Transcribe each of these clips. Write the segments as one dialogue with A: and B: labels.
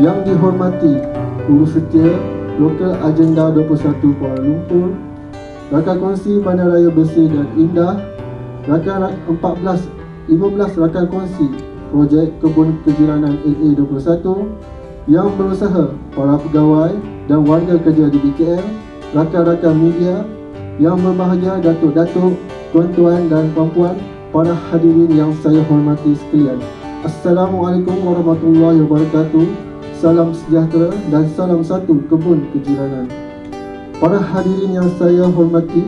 A: Yang dihormati Guru Setia Lokal Agenda 21 Kuala Lumpur Rakan Kongsi Bandaraya Bersih dan Indah Rakan 14 15 rakan kongsi Projek Kebun Kejiranan LA21 yang berusaha para pegawai dan warga kerja di BKL, rakan-rakan media yang berbahagia datuk-datuk, tuan-tuan dan puan-puan, para hadirin yang saya hormati sekalian. Assalamualaikum warahmatullahi wabarakatuh. Salam sejahtera dan salam satu kebun kejiranan. Para hadirin yang saya hormati,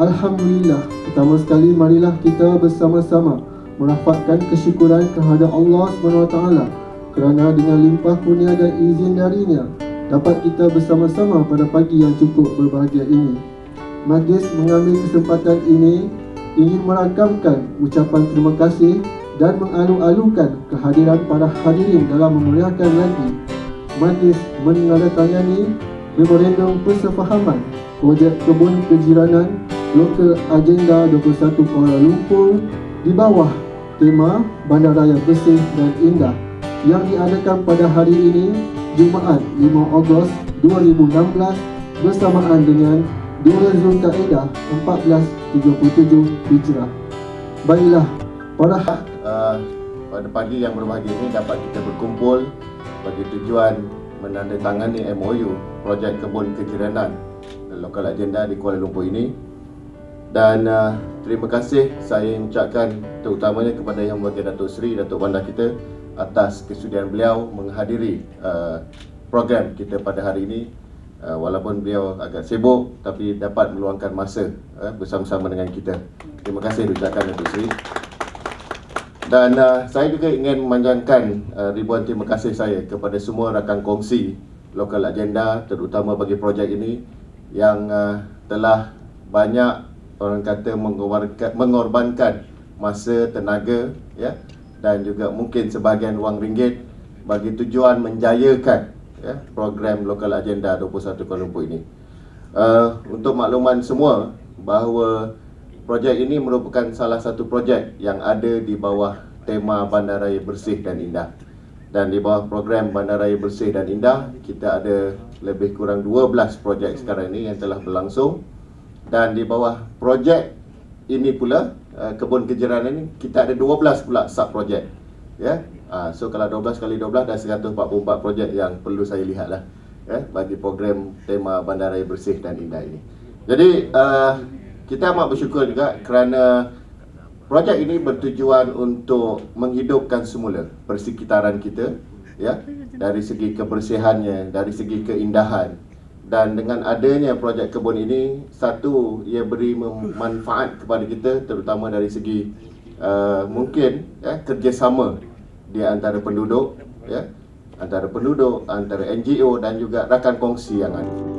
A: Alhamdulillah, pertama sekali marilah kita bersama-sama merafakkan kesyukuran kepada Allah SWT kerana dengan limpah kurnia dan izin darinya dapat kita bersama-sama pada pagi yang cukup berbahagia ini. Majlis mengambil kesempatan ini ingin merakamkan ucapan terima kasih dan mengalu-alukan kehadiran para hadirin dalam memeriahkan lagi majlis menandatangani memorandum persefahaman projek kebun kejiranan lokal agenda 21 Kuala Lumpur di bawah tema Bandaraya Bersih dan Indah yang diadakan pada hari ini Jumaat 5 Ogos 2016 bersamaan dengan 2 Zulkaidah 1437 Hijrah. Baiklah, para
B: uh, pada pagi yang berbahagia ini dapat kita berkumpul bagi tujuan menandatangani MOU projek kebun kejiranan lokal agenda di Kuala Lumpur ini dan uh, terima kasih saya ucapkan terutamanya kepada Yang Berbahagia Datuk Seri, Datuk Bandar kita atas kesudian beliau menghadiri uh, program kita pada hari ini uh, walaupun beliau agak sibuk tapi dapat meluangkan masa uh, bersama-sama dengan kita. Terima kasih ucapkan Datuk Seri. Dan uh, saya juga ingin memanjangkan uh, ribuan terima kasih saya kepada semua rakan kongsi lokal agenda terutama bagi projek ini yang uh, telah banyak orang kata mengorbankan, masa, tenaga ya dan juga mungkin sebahagian wang ringgit bagi tujuan menjayakan ya program lokal agenda 21 Kuala Lumpur ini. Uh, untuk makluman semua bahawa projek ini merupakan salah satu projek yang ada di bawah tema Bandaraya Bersih dan Indah. Dan di bawah program Bandaraya Bersih dan Indah, kita ada lebih kurang 12 projek sekarang ini yang telah berlangsung. Dan di bawah projek ini pula uh, kebun kejiranan ini kita ada 12 pula sub projek ya. Uh, so kalau 12 kali 12 dah 144 projek yang perlu saya lihatlah ya bagi program tema bandaraya bersih dan indah ini. Jadi uh, kita amat bersyukur juga kerana projek ini bertujuan untuk menghidupkan semula persekitaran kita ya dari segi kebersihannya dari segi keindahan. Dan dengan adanya projek kebun ini satu ia beri manfaat kepada kita terutama dari segi uh, mungkin ya kerjasama di antara penduduk ya antara penduduk antara NGO dan juga rakan kongsi yang ada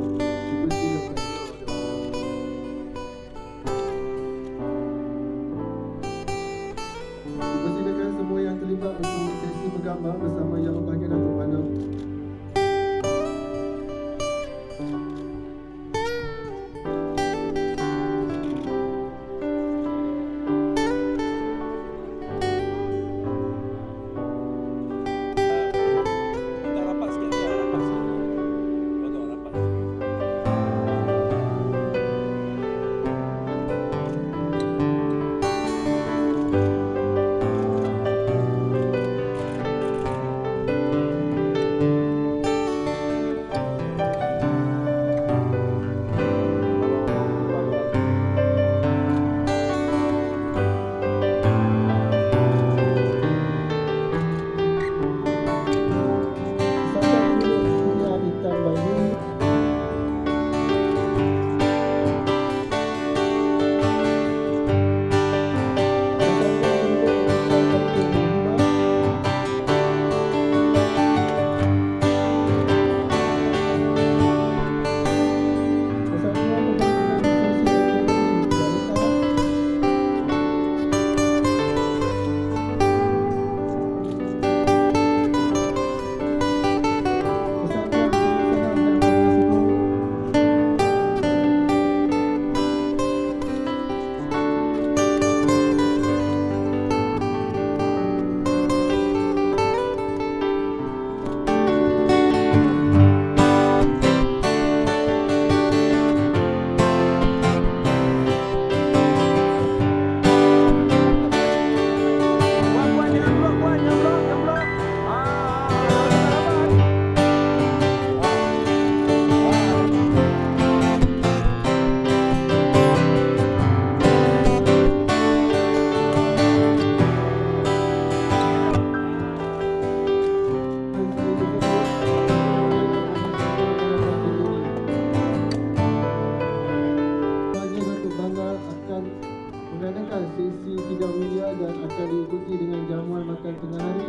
A: akan mengadakan sesi
C: sidang media dan akan
D: diikuti dengan jamuan makan tengah hari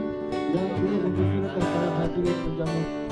D: yang boleh dipersilakan para hadirin menjamu.